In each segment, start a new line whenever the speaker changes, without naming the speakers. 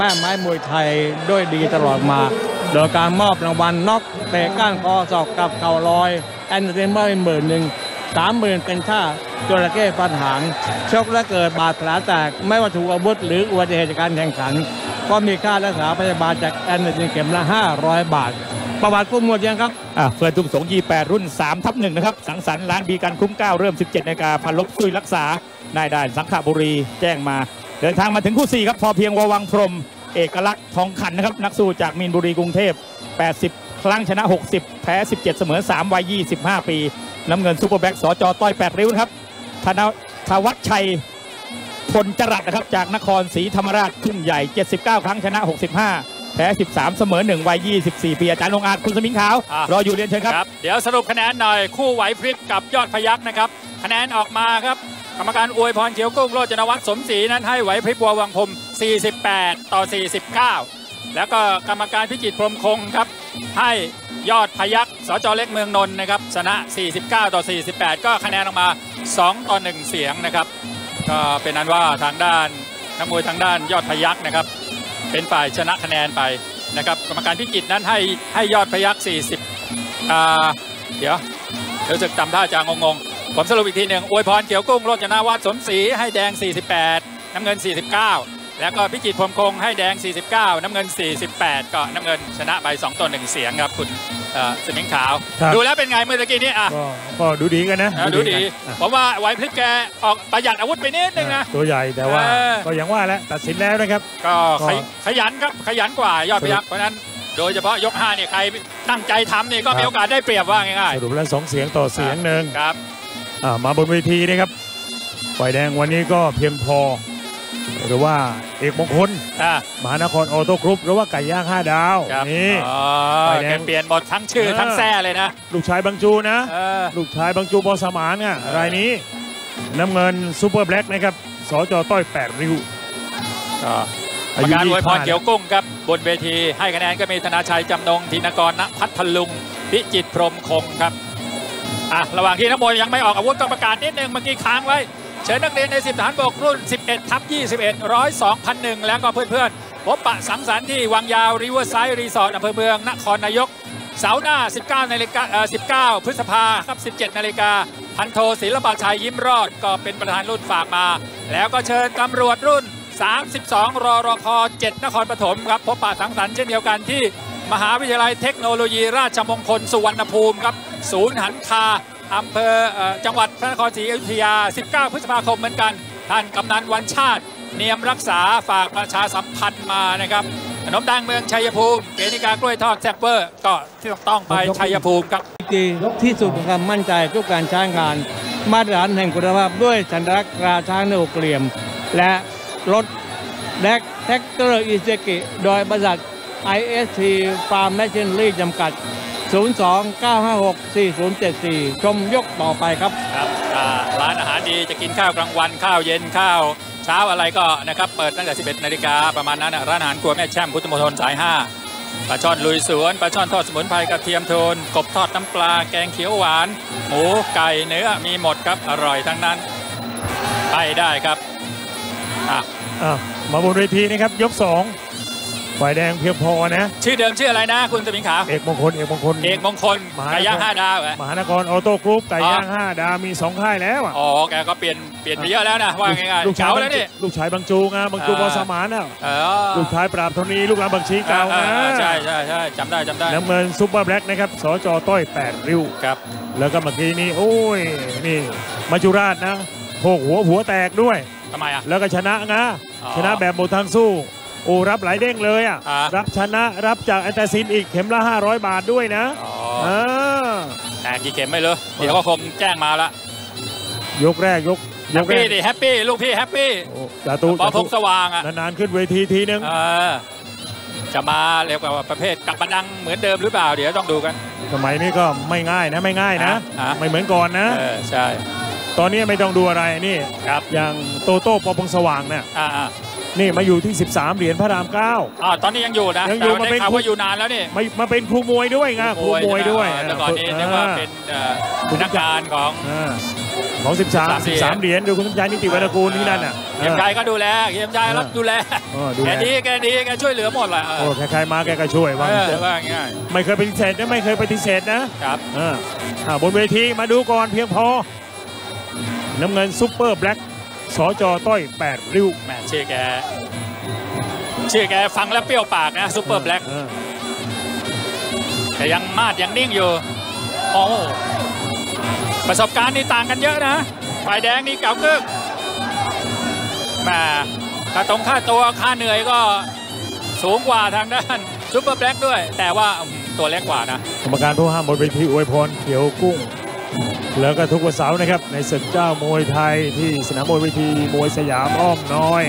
แม่ไม้มวยไทยด้วยดีตลอดมา โดยการมอบรางวัลน็อกเตะก้านคอศอกกับเข่าลอย แอนเตอร์เทนเมอร์หมื่นหนึ่งสามหมื่นเป็นค่าจระเข้ฟันหางชกและเกิดบาดแผลแตก ไม่ว่าถูกอาวุธหรืออุบัติเหตุจากการแข่งขัน ก็มีค่ารักษาพยาบาลจากแอนเตอร์เทนเข็มละ 500 บาท ประวัติผู้มวดยังครับ
อะเฟิร์นทุ่งสงยี่แปดรุ่น 3 ทับหนึ่งนะครับ สังสรรค์ร้านบีกันคุ้มเก้าเริ่ม 17นาฬิกาพันลบซุยรักษานายด่านสังขละบุรีแจ้งมา เดินทางมาถึงคู่4ครับพอเพียงววังพรหมเอกลักษณ์ทองขันนะครับนักสู้จากมีนบุรีกรุงเทพ 80 ครั้งชนะ 60 แพ้ 17 เสมอ 3 วัย 25 ปี น้ำเงินซุปเปอร์แบล็กสจต้อย 8 ริ้วนะครับธนทวัชชัยพลจรัสนะครับจากนครศรีธรรมราชทุ่งใหญ่ 79 ครั้งชนะ 65 แพ้ 13 เสมอ 1 วัย 24 ปีอาจารย์ลงอาจคุณสมิงขาว
อะ
รออยู่เรียนเชิญครับ
ครับ เดี๋ยวสรุปคะแนนหน่อยคู่ไหวพริบกับยอดพยัคฆ์นะครับ คะแนนออกมาครับ กรรมการอวยพรเขียวกุ้งโรจนวัฒน์สมศรีนั้นให้ไหวพริบบัววังพรม48 ต่อ 49 แล้วก็กรรมการพิจิตรพรมคงครับ ให้ยอดพยักสจเล็กเมืองนนท์นะครับชนะ 49 ต่อ 48 ก็คะแนนออกมา 2 ต่อ 1 เสียงนะครับ ก็เป็นนั้นว่าทางด้านนักมวยทางด้านยอดพยักนะครับ เป็นฝ่ายชนะคะแนนไปนะครับ กรรมการพิจิตรนั้นให้ให้ยอดพยัก40อ่าเดี๋ยวรู้สึกจำท่าจางงง ผมสรุปอีกทีหนึ่งอวยพรเขียวกุ้งโรจนาวัฒน์สมศรีให้แดง 48 น้ำเงิน 49 แล้วก็พิจิตรพรหมคงให้แดง 49 น้ำเงิน 48 ก็น้ำเงินชนะไป 2ต่อ1เสียงครับคุณเอ่อสมิงขาว
ครับ
ดูแล้วเป็นไงเมื่อตะกี้นี้อะ
ก็ก็ดูดีกันนะ
อะดูดี
กันอะ
ผมว่าไหวพลิบแกออกประหยัดอาวุธไปนิดนึงนะ
ตัวใหญ่แต่ว่า
เออ
ก็อย่างว่าแหล้วตัดสินแล้วนะครับ
ก็ขย
ก็
ขยันครับขยันกว่ายอดพยัคฆ์เพราะฉะนั้นโดยเฉพาะยก5เนี่ยใครตั้งใจทำเนี่ยก็มีโอกาสได้เปรียบว่าง่าย
สรุปแล้วสองเสียงต่อเสียงหนึ่ง
ๆครับ
อ่า มาบนเวทีนะครับฝ่ายแดงวันนี้ก็เพียงพอ หรือว่าเอกมงคล
อะ
มหานครออโต้กรุ๊ปหรือว่าไก่ย่างห้าดาว
ครับ
นี่
อ๋อ
ฝ่ายแดง
แกเปลี่ยนหมดทั้งชื่อ
เออ
ทั้งแซ่เลยนะ
ลูกชายบางจูนะ
เออ
ลูกชายบางจูบอสมานอะ
เออ
รายนี้น้ำเงินซูเปอร์แบล็กนะครับสจต้อยแปดริ้ว
ก็ป
อา
ระ
ยุ
กาศอวยพร
25
เกี่ยวกุ้งครับบนเวทีให้คะแนนก็มีธนาชัยจำนงธินกรณพัทลุง พิจิตรพรหมคงครับ อะระหว่างที่นักมวยยังไม่ออกอาวุธต้องประกาศนิดนึงเมื่อกี้ค้างไว้ เชิญนักเรียนใน 10ฐานบกรุ่น 11 ทับ 21 102 1,001แล้วก็เพื่อนๆ พบปะสังสรรค์ที่วังยาวริเวอร์ไซด์รีสอร์ทอำเภอเมืองนครนายก เสาร์หน้า 19นาฬิกาเอ่อ19 พฤษภาครับ 17 นาฬิกาพันโทศิลปชัยยิ้มรอดก็เป็นประธานรุ่นฝากมา แล้วก็เชิญตำรวจรุ่น 32 รอรค7นครปฐมครับพบปะสังสรรค์เช่นเดียวกันที่ มหาวิทยาลัยเทคโนโลยีราชมงคลสุวรรณภูมิครับศูนย์หันคาอำเภอเอ่อจังหวัดพระนครศรีอยุธยา 19 พฤษภาคมเหมือนกัน ท่านกำนันวันชาติ เนียมรักษาฝากประชาสัมพันธ์มานะครับขนมดังเมืองชัยภูมิเกณิกากล้วยทอดแซ่บเวอร์ก็ที่ต้องไปชัยภูมิครับ
ดีที่สุดของความมั่นใจทุกการใช้งาน มาตรฐานแห่งคุณภาพด้วยสัญลักษณ์ตราช้างในหกเหลี่ยม และรถแดกแท็กเตอร์อิเซกิโดยบริษัท IST Farm Machinery จำกัด 02-956-4074 ชมยกต่อไปครับ
ครับอ่าร้านอาหารดีจะกินข้าวกลางวันข้าวเย็นข้าวเช้าอะไรก็นะครับเปิดตั้งแต่ 11 นาฬิกาประมาณนั้นนะร้านอาหารครัวแม่แช่มพุทธมณฑลสาย 5ปลาช่อนลุยสวนปลาช่อนทอดสมุนไพรกระเทียมโทน กบทอดน้ำปลาแกงเขียวหวาน หมูไก่เนื้อมีหมดครับอร่อยทั้งนั้น ไปได้ครับอะ
อะมาบนเวทีนะครับยกสอง ฝ่ายแดงเพียงพอนะ
ชื่อเดิมชื่ออะไรนะคุณสมิงขาว
เอกมงคลเอกมงคล
เอกมงคล
มหา
ไก่ย่างห้าดาวเหรอ
มหานครออโต้กรุ๊ปไก่ย่าง
อ๋อ
ห้าดาวมีสองค่ายแล้วอะ
อ๋อแกก็เปลี่ยนเปลี่ยนไปเยอะแล้วนะว่าง่าย
ลูก
ๆ
ชาย
เก๋า
บาง
แล้ว
จู
นี่
ลูกชายบางจูไงบางจู
อ่า
บอสมานน่ะ
เออ
ลูกชายปราบธนีลูกหลานบางชีเก่า
อ
นะ
อออใช่ใช่ใช่จำได้จำได้
น้ำเงินซุปเปอร์แบล็กนะครับสจต้อยแปดริ้ว
ครับ
แล้วก็เมื่อกี้นี้โอ้ยนี่มาจุราชนะโผกหัวหัวแตกด้วย
ทำไมอะ
แล้วก็ชนะนะ
อ๋อ
ชนะแบบหมดทางสู้ โอ้รับหลายเด้งเลยอะ
อ่า
รับชนะรับจากแอนตาซินอีกเข็มละ 500 บาทด้วยนะ
อ๋อ
อ่า
แต่กี่เข็มไม่รู้เดี๋ยวก็คงแจ้งมาละ
ยกแรกยก
แฮ
ย
ป
กแร
ปี้
ก
ดิแฮปปี้ลูกพี่แฮปปี้
โอ้จาตุ
ปอ
จา
พ
ตุ
งสว่างอะ
นานๆขึ้นเวทีทีนึง
เออจะมาเรียกว่าประเภทกลับมาดังเหมือนเดิมหรือเปล่า เดี๋ยวต้องดูกัน
สมัยนี้ก็ไม่ง่ายนะไม่ง่ายนะ
อ่า
ไม่เหมือนก่อนนะ
เออใช่
ตอนนี้ไม่ต้องดูอะไรนี่
ครับ
อย่างโตโต้ปอพงสว่างเนี่ย
อ่าอ่า
นี่มาอยู่ที่ 13 เหรียญพระรามเก้า
อ่าตอนนี้ยังอยู่นะ
ยังอยู่
แต่
มาเป็น
ได้ข่าว
ครู
ว่าอยู่นานแล้วนี่
มามาเป็นครูมวยด้วยไงครูมวยด้วย
เออแต่ก่อนนี้เรียกว่าเป็นเอ่อพนักงานของ
อ่าของ13
13
13เหรียญดูคุณสมชายนิติวรรณกูลที่นั่นน่ะ
เกียมใจก็ดูแลเกียมใจรับดูแล
เออดู
แก
แล
ดีแกดีแกช่วยเหลือหมดแหละเอ
โอ้
อ
ใครๆมาแกก็ช่วยว่า
เอ
งั้น
อ
เถอะ
ว่าง่าย
ไม่เคยปฏิเสธนะไม่เคยปฏิเสธนะครับเอออ่าบนเวทีมาดูก่อนเพียงพอน้ำเงินซุปเปอร์แบล็ก สจต้อย8ริ้ว
แหมชื่อแกชื่อแกฟังแล้วเปรี้ยวปากนะซูเปอร์แบล็ก
เออ
แต่ยังมาดยังนิ่งอยู่โอ้ประสบการณ์นี่ต่างกันเยอะนะฝ่ายแดงนี่เก่ากึกแหมาค่าตรงค่าตัวค่าเหนื่อยก็สูงกว่าทางด้านซูเปอร์แบล็กด้วย แต่ว่าอืมตัวเล็กกว่านะ
กรรมการผู้ห้ามบนเวทีอวยพรเขียวกุ้ง แล้วก็ทุกวันเสาร์นะครับในศึกเจ้ามวยไทยที่สนามมวยเวทีมวยสยามอ้อมน้อย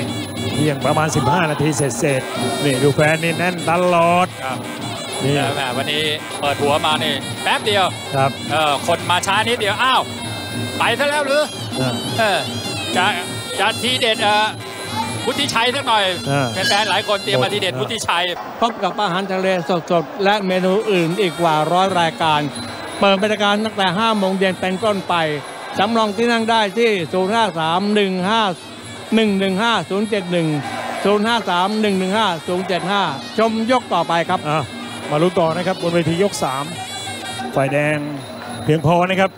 เพียงประมาณ 15 นาทีเสร็จๆนี่ดูแฟนนี่แน่นตลอด
ครับ
นี่
แต่แหมวันนี้เปิดหัวมานี่แป๊บเดียว
ครับ
เออคนมาช้านิดเดียวอ้าวไปซะแล้วหรือ
อ่า
เออจะจะทีเด็ดเออพุทธิชัยสักหน่อย
อ่า
แฟนๆหลายคนเตรียมมาทีเด็ด
อ่า
พุทธิชัย
พบกับอาหารทะเลสดๆและเมนูอื่นอีกกว่าร้อยรายการ เปิดบริการตั้งแต่5โมงเย็นเป็นต้นไปสำรองที่นั่งได้ที่ 053 151 071 053 115 075 ชมยกต่อไปครับ
อะมาลุ้นต่อนะครับ บนเวทียก 3 ฝ่ายแดงเพียงพอนะครับ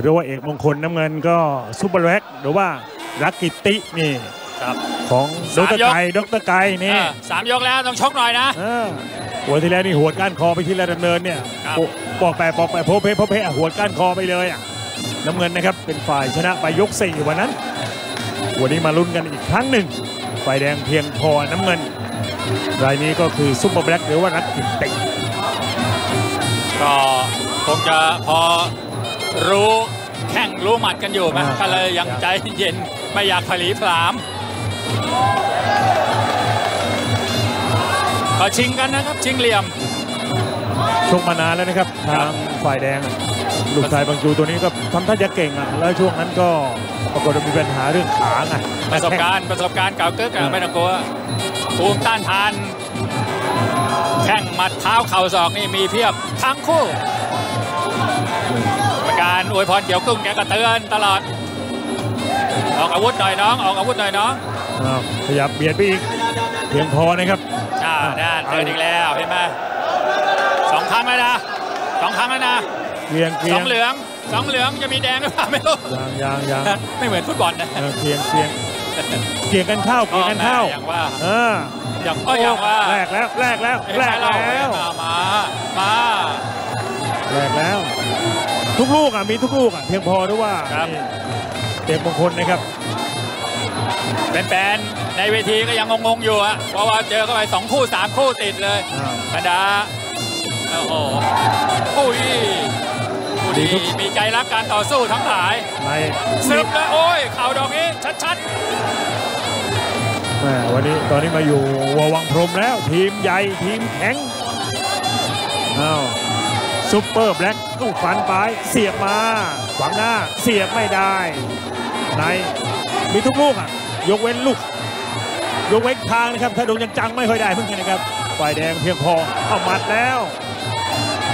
หรือว่าเอกมงคลน้ำเงินก็ซุปเปอร์แร็กหรือว่ารักกิตตินี่
ครับ
ของด
สาม
ร
ยก
ไก่ดรไก่นี่
เออสามยกแล้วต้องชกหน่อยนะ
เออ หัวที่แล้วนี่หัวดก้านคอไปที่ระดำเนินเนี่ย
ครับ
โอ้ปอกแปะปอกแปะโพเพโพเพอะหัวดก้านคอไปเลยอะน้ำเงินนะครับเป็นฝ่ายชนะไปยกสี่วันนั้น วันนี้มาลุ้นกันอีกครั้งหนึ่งฝ่ายแดงเพียงพอน้ำเงิน รายนี้ก็คือซุปเปอร์แบล็กหรือว่ารักกิตติ
ก็คงจะพอรู้แข่งรู้หมัดกันอยู่ไหม
อ่า
ก็เลยยังใจเย็นไม่อยากผลีผลาม ก็ชิงกันนะครับ ชิงเหลี่ยม
ชกมานานแล้วนะครับทางฝ่ายแดงลูกชายบางจูตัวนี้ก็ทำท่าจะเก่งอะแล้วช่วงนั้นก็ปรากฏว่ามีปัญหาเรื่องขาไง
ประสบการณ์ประสบการณ์เก่าเกิก
เออ
ไม่ต้องกลัวภูมิต้านทาน แข้งหมัดเท้าเข่าศอกนี่มีเพียบทั้งคู่กรรมการอวยพรเกี่ยวกึ้งแกก็เตือนตลอด ออกอาวุธหน่อยน้อง ออกอาวุธหน่อยน้อง
อ้าว ขยับเบียดไปอีกเพียงพอนะครับ
อ่านั่นเตือนอีกแล้วเห็นไหมสองครั้งแล้วนะสองครั้งแล้วนะ
เกียงเกี
ส
ย
องงเหลืองสองเหลืองจะมีแดงหรือเปล่าไม่รู้
ยางยางยาง
ไม่เหมือนฟุตบอลนะ
เออเกียงเกียงเกียงกันเข้าเกียงกันเข้า
อย่างว่า
เออ
อย่างก็อย่างว่า
แลกแล้วแลกแล้วแลกแล้ว
มามามา
แลกแล้ว ทุกลูกอะมีทุกลูกอะเพียงพอหรือว่า
ครับ
นี่เต็มมงคลนะครับ
แฟนๆในเวทีก็ยังงงๆอยู่อะเพราะว่าเจอเข้าไปสองคู่สามคู่ติดเลย
อ้าว
บรรดาโอ้โหอุ้ยผู้ดีมีใจรักการต่อสู้ทั้งหลาย
ใน
ซึบแล้วโอ้ยเข่าดอกนี้ชัด
แม่วันนี้ตอนนี้มาอยู่ววังพรหมแล้ว ทีมใหญ่ทีมแข็งอ้าวซุปเปอร์แบล็กลูกฟันไปเสียบมาขวางหน้าเสียบไม่ได้ ในมีทุกลูกอะ ยกเว้นลูก ยกเว้นทางนะครับ ถ้าโดนจังๆไม่ค่อยได้เหมือนกันนะครับฝ่ายแดงเพียงพอเอาหมัดแล้ว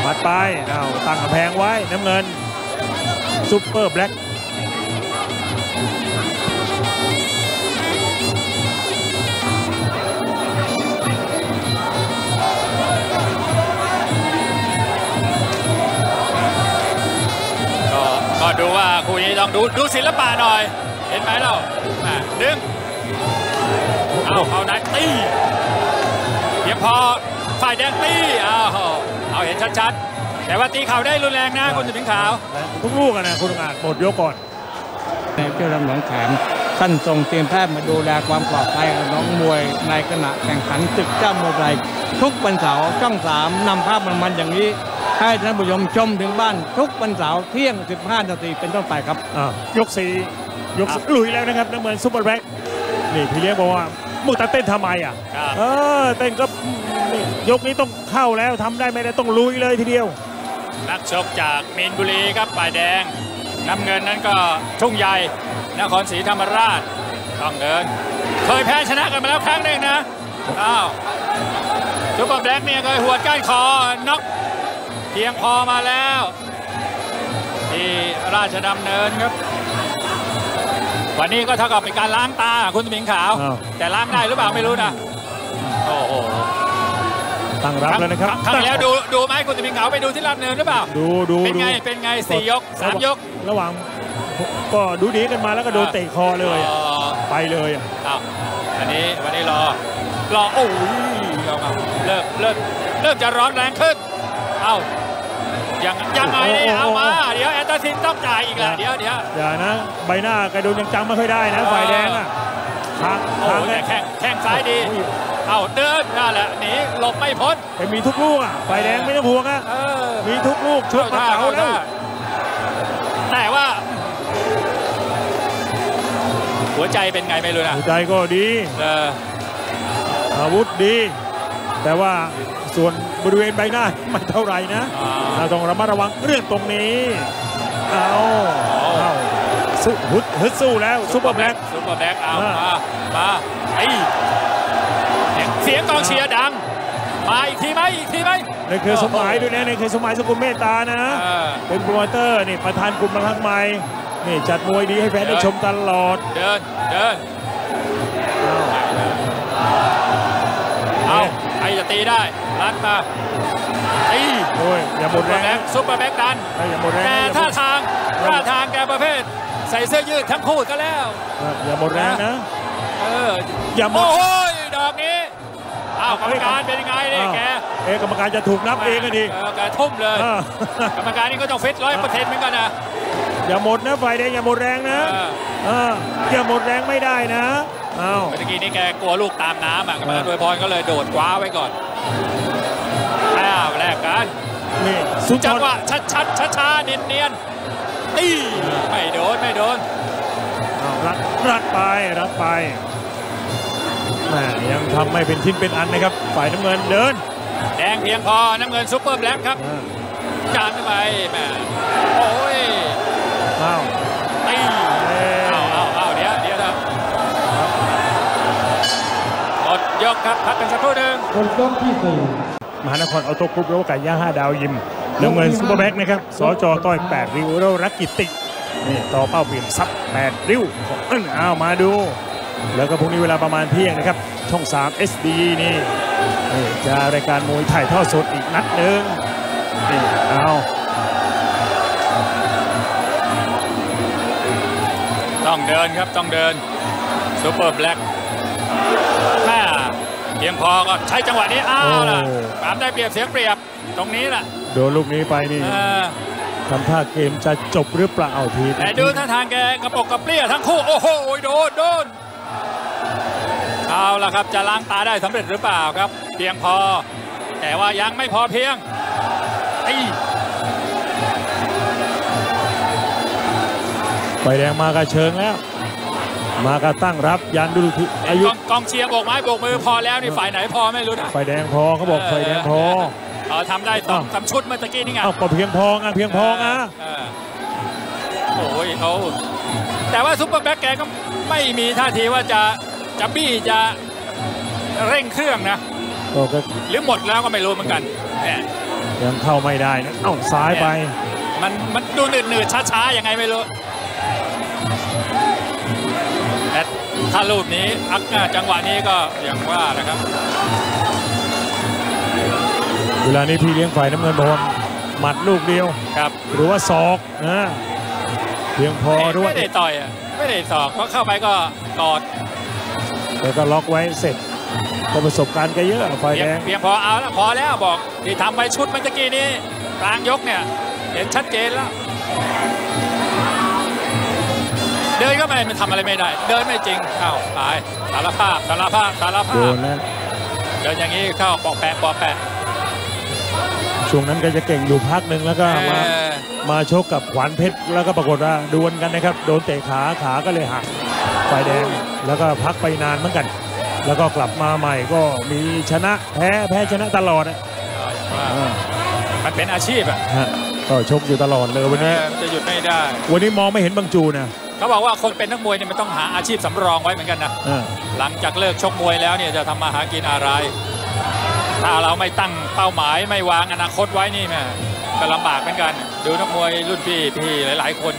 หมัดไปเอาตั้งกำแพงไว้น้ำเงินซุปเปอร์แบล็ก
ก็ก็ดูว่าคู่นี้ต้องดูดูศิลปะหน่อย เห็นไหมเรา ดึงเอาเอาไหนตีเพียงพอฝ่ายแดงตีเอาเอาเห็นชัดๆ แต่ว่าตีเข่าได้รุนแรงนะคุณจะถึงขาว
ทุกลูกอะนะคุณงานหมดยกก่อน
ในเที่ยวลำหนองแขมท่านส่งทีมแพทย์มาดูแลความปลอดภัยกับน้องมวยในขณะแข่งขันศึกเจ้ามวยไทยทุกวันเสาร์ช่องสามนำภาพมันๆอย่างนี้ให้ท่านผู้ชมชมถึงบ้านทุกวันเสาร์เที่ยง 15 นาทีเป็นต้นไปครับ
อะยกสี่ ยกสี่ลุยแล้วนะครับน้ำเงินซุปเปอร์แบล็คนี่พี่เลี้ยงบอกว่ามึงตาเต้นทำไมอะ
ครับ
เออเต้นก็นี่ยกนี้ต้องเข้าแล้วทำได้ไม่ได้ต้องลุยเลยทีเดียว
นักชกจากมีนบุรีครับฝ่ายแดง น้ำเงินนั้นก็ทุ่งใหญ่นครศรีธรรมราชต้องเดิน เคยแพ้ชนะกันมาแล้วครั้งหนึ่งนะอ้าวซุปเปอร์แบล็กเนี่ยเคยหวดก้านคอน็อกเพียงพอมาแล้ว ทีที่ราชดำเนินครับ วันนี้ก็เท่ากับเป็นการล้างตาคุณสมิงขาว
อ้าว
แต่ล้างได้หรือเปล่าไม่รู้นะโอ้โห
ตั้งรับแล้วนะครับ
ครั้งที่แล้วดูดูไหมคุณสมิงขาวไปดูที่ราชดำเนินหรือเปล่า
ดูดู
เป็นไง
ดู
เป็นไงสี่ยกสามยก
ระหว่างก็ดูดีกันมาแล้วก็โดนเตะคอเลยอะ
อ๋อ
ไปเลยอะ
อ้าววันนี้วันนี้รอ รอ โอ้ยเอามาเริ่มเริ่มเริ่มจะร้อนแรงขึ้น เอ้า ยังยังไงเนี่ยเอามา เดี๋ยวแอนเตอร์ซินต้องจ่ายอีกแล้วเดี๋ยวเดี๋ยว
อย่านะใบหน้ากระโดนยังจำไม่ค่อยได้นะฝ่ายแดงอะทาง
โอ้
ทาง
โห
แร
แต่
ก
แข้งแข้งซ้ายดีเอาเดินนั่นแหละหนีหลบไม่พ้น
ไปมีทุกลูกอะฝ่ายแดงไม่ต้องห่วงอะ
เออ
มีทุกลูกชกมา
ท่
เก่าแล้ว
ท่แต่ว่า หัวใจเป็นไงไม่รู้นะ
หัวใจก็ดี
เออ
อาวุธดี แต่ว่าส่วนบริเวณใบหน้าไม่เท่าไหร่นะ
อ่า
เราต้องระมัดระวังเรื่องตรงนี้เอาเอาสู้ฮึดฮึดสู้แล้วซุปเปอร์แบล็ค
ซุปเปอร์แบล็คเอา
อ่าม
มามาไอเสียงกองเชียร์ดังมาอีกทีไหมอีกทีไหม
ในเครือสมัยด้วยนะในเครือสมัยสกุลเมตตานะ
เออ
เป็นโปรโมเตอร์นี่ประธานกลุ่มบางรักใหม่นี่จัดมวยดีให้แฟนได้ชมตลอด
เดิน เดินเอาใคร จะตีได้รัดมาตี
โอ้ยอย่าหม
ซุ
ด
ปเป
แร
อร์แบ็
ง
คซุปเปอร์แบ็คดัน
นะอย่าหมดแรง
แต่
นะ
ท่าทางท่าทางแกประเภท ใส่เสื้อยืดทั้งคู่ก็แล้ว
อย่าหมดแรงนะ
เออ
อย่าหม
โอ้
ด
โหดอกนี้อ้าวกรรมการเป็นยังไงเนี่ยแก
เอะกรรมการจะถูกนับเองกันดี
เออแกทุ่มเลย
อ่าก
รรมการนี่ก็ต้องฟิตร้อยเปอร์เซ็นต์เหมือนกันนะ
อย่าหมดนะฝ่ายแดงอย่าหมดแรงนะ
เออ
อ่าอย่าหมดแรงไม่ได้นะเอา
เมื่อกี้นี่แกกลัวลูกตามน้ำอะกรรมการ
อ่า
โดยพรก็เลยโดดคว้าไว้ก่อนอ้าวแลกกัน
นี่สุดย
จั
องด
หวะชัดชัดช้าช้าๆเนียนเนียนๆตีไม่โดนไม่โดน
เอารัดรัดไปรัดไปแหม่ยังทำไม่เป็นชิ้นเป็นอันนะครับ ฝ่ายน้ำเงินเดิน
แดงเพียงพอน้ำเงินซุปเปอร์แบล็คครับ
อ่า
จานเข้าไปแหมโอ้ย
อ้าว ย
กครับพักกันสักครู่หนึ่ง
คนต้นที่สี่
มหานครเอาโตกรุ๊ปหรือว่าไก่ย่างห้าดาวยิมน้ำเงินซูเปอร์แบ็กนะครับสจต้อยแปดริ้วเรารักกิตินี่ต่อเป้าเปลี่ยนซับแปดริ้วของเอิ้นเอามาดู แล้วก็พรุ่งนี้เวลาประมาณเที่ยงนะครับ ช่อง 3 SD นี่นี่จะรายการมวยถ่ายทอดสดอีกนัดหนึ่งนี่เอา
ต้องเดินครับต้องเดินซูเปอร์แบล็คแม่เพี ยงพอก็ใช้จังหวะนี้อ้าวล่ะตามได้เปรียบเสียเปรียบตรงนี้แหละ
โดนลูกนี้ไปนี่
เออ
ทำท่าเกมจะจบหรือเปล่าที
แต่ดูท่าทางแกกระปกกระเปรี้ยทั้งคู่โอ้โหโดนโดนเอาละครับจะล้างตาได้สำเร็จหรือเปล่าครับ เพียงพอ แต่ว่ายังไม่พอเพียงไอ้
ไฟแดงมากระเชิงแล้ว มากระตั้งรับยันดูที
เห็
อานยุ
กองกองเชียร์โบกไม้โบกมือพอแล้วนี่ฝ่ายไหนพอไม่รู้นะ
ไฟแดงพอเขาบอกไฟแดงพอ
เออทำได้สองสามชุดเมื่อตะกี้นี่ไง
เอ้าก็เพียงพอไงเพียงพอไง
เออโอ้ยเอาแต่ว่าซุปเปอร์แบ็คแกก็ไม่มีท่าทีว่าจะจะบี้จะเร่งเครื่องนะ
ก็ก็
หรือหมดแล้วก็ไม่รู้เหมือนกันเนี่ย
ยังเข้าไม่ได้นะเอ้าซ้ายไป
มันมันดูหนืดหนืดช้าช้าๆยังไงไม่รู้ ถ้ารูปนี้อักจังหวะนี้ก็อย่างว่านะครับ
เวลานี้พี่เลี้ยงฝ่ายน้ำเงินบอกว่าหมัดลูกเดียว
ครับ
หรือว่าศอกนะเพียงพอด้วย
ไม่ได้ต่อยอะไม่ได้สอกเพราะเข้าไปก็กอด
แต่ก็ล็อกไว้เสร็จก็ประสบการณ์แกเยอะฝ่าย
เพีย
แด
ง
ง
เพียงพอเอาแล้วพอแล้วบอกที่ทำไปชุดเมื่อกี้นี้กลางยกเนี่ยเห็นชัดเจนแล้ว เดินก็ไม่มันทำอะไรไม่ได้ เดินไม่จริงเข้าตายสารภาพสารภาพสาร
โด
ภาพ
นแล้ว
เดินอย่างนี้เข้าปอกแปะปอกแปะ
ช่วงนั้นแก็จะเก่งอยู่พักหนึ่งแล้วก็มา
เออ
มาชกกับขวานเพชรแล้วก็ปรากฏว่าดวลกันนะครับ โดนเตะขาขาก็เลยหักฝ่ายแดงแล้วก็พักไปนานเหมือนกัน แล้วก็กลับมาใหม่ก็มีชนะแพ้แพ้ชนะตลอดอะ
ว่า
อ่า
มันเป็นอาชีพอะ
ฮะก็ชกอยู่ตลอดเลยวันนี้
เออจะหยุดไม่ได้
วันนี้มองไม่เห็นบางจูนะ
เขาบอกว่าคนเป็นนักมวยเนี่ยมันต้องหาอาชีพสำรองไว้เหมือนกันนะ
อ่า
หลังจากเลิกชกมวยแล้วเนี่ยจะทำมาหากินอะไร ถ้าเราไม่ตั้งเป้าหมายไม่วางอนาคตไว้นี่แม่ก็ลำบากเหมือนกัน ดูนักมวยรุ่นพี่พี่หลาย ๆ คน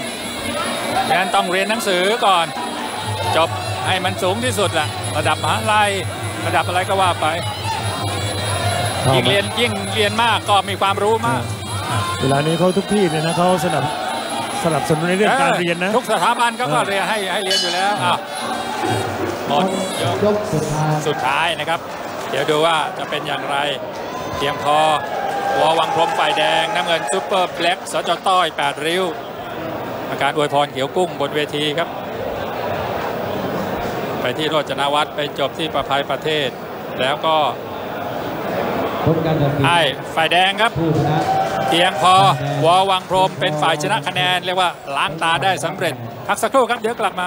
ดังนั้นต้องเรียนหนังสือก่อน จบให้มันสูงที่สุดแหละระดับมหาลัยระดับอะไรก็ว่าไปยิ่งเรียนยิ่งเรียนมากก็มีความรู้มาก
เวลานี้เขาทุกที่เนี่ยนะเขาสนับ สนับสนุนในเรื่องการเรียนนะ
ทุกสถาบันเขาก็
เออ
เรียนให้ให้เรียนอยู่แล้วอะหมดยก
ยกสุดท้าย
สุดท้ายนะครับ เดี๋ยวดูว่าจะเป็นอย่างไรเพียงพอวอวังพรมฝ่ายแดง น้ำเงินซูเปอร์แบล็กสจต้อย 8 ริ้ว อาการอวยพรเขียวกุ้งบนเวทีครับ ไปที่โรจนวัฒน์ไปจบที่ประภัยประเทศ แล้วก็
ผลการตัดสิน
ให้ฝ่ายแดงครับ
ผู้ชนะ
เพียงพอวอวังพรมเป็นฝ่ายชนะคะแนน เรียกว่าล้างตาได้สำเร็จพักสักครู่ครับเดี๋ยวกลับมา